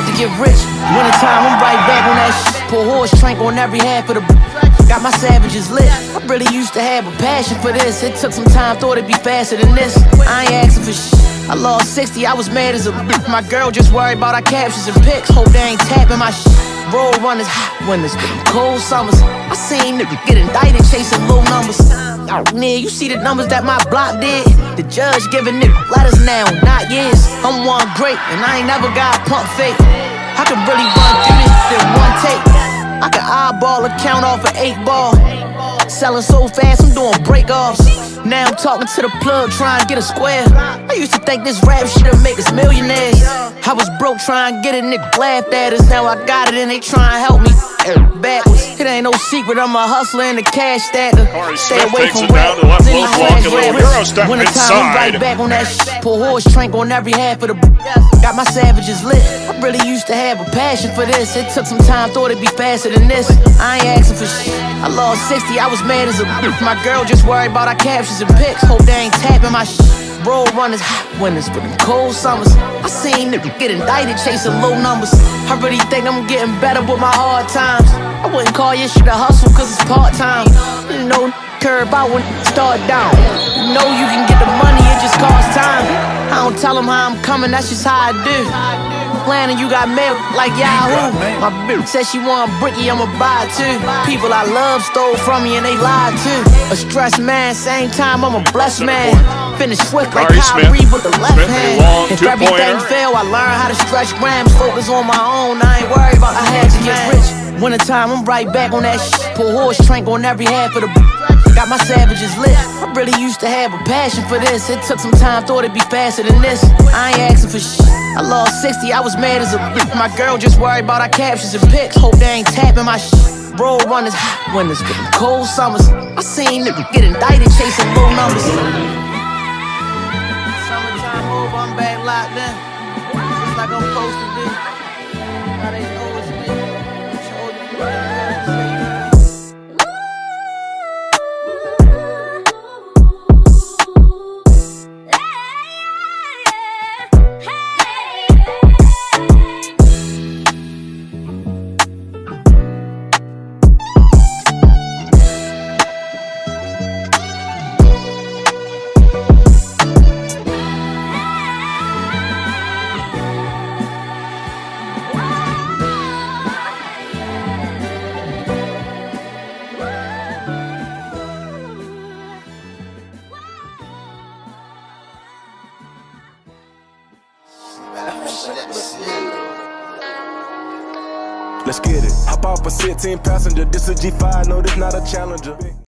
had to get rich. Winter time, I'm right back on that shit. Pour horse trank on every half of the. Got my savages lit. I really used to have a passion for this. It took some time, thought it'd be faster than this. I ain't asking for shit. I lost 60, I was mad as a bitch. My girl just worried about our captions and pics. Hope they ain't tapping my shit. Roll runners, hot winters, cold summers. I seen niggas get indicted chasing low numbers. Out near, you see the numbers that my block did. The judge giving niggas letters now, not years. I'm one great, and I ain't never got pump fake. I can really run through this in one take. I can eyeball a count off an eight ball. Selling so fast, I'm doing break-offs. Now I'm talking to the plug, trying to get a square. I used to think this rap shit'd make us millionaires. I was broke trying to get it, nigga laughed at us. Now I got it and they trying to help me. Backwards, it ain't no secret, I'm a hustler and a cash stacker. Stay away from rap. Winter time, I'm right back on that shit. Pour horse trank on every half of the. Got my savages lit. I really used to have a passion for this. It took some time, thought it'd be faster than this. I ain't asking for shit. I lost 60, I was mad as a. My girl just worried about our captions and pics. Hope they ain't tapping my shit. Roll runners, hot winters, but them cold summers. I seen niggas get indicted chasing low numbers. I really think I'm getting better with my hard times. I wouldn't call your shit a hustle, cause it's part time. You know, care about when start down. You know you can get the money, it just costs time. I don't tell them how I'm coming, that's just how I do planning, you got mail like Yahoo. My bitch said she want bricky, I'ma buy it too. People I love stole from me and they lied too. A stressed man, same time I'm a blessed man. Finish swift like Kyrie with the left hand. If everything fail, I learn how to stretch grams. Focus on my own, I ain't worried about I had to get rich. Wintertime, I'm right back on that shit. Pour horse trank on every half of the. Got my savages lit. I really used to have a passion for this. It took some time, thought it'd be faster than this. I ain't asking for shit. I lost 60, I was mad as a bitch. My girl just worried about our captions and pics. Hope they ain't tapping my shit. Roll runners, hot winters, cold summers. I seen niggas get indicted chasing low numbers. Summertime move, I'm back locked in. Just like I'm supposed to be. Let's get it. Hop off a 16 passenger. This a G5, no, this not a challenger.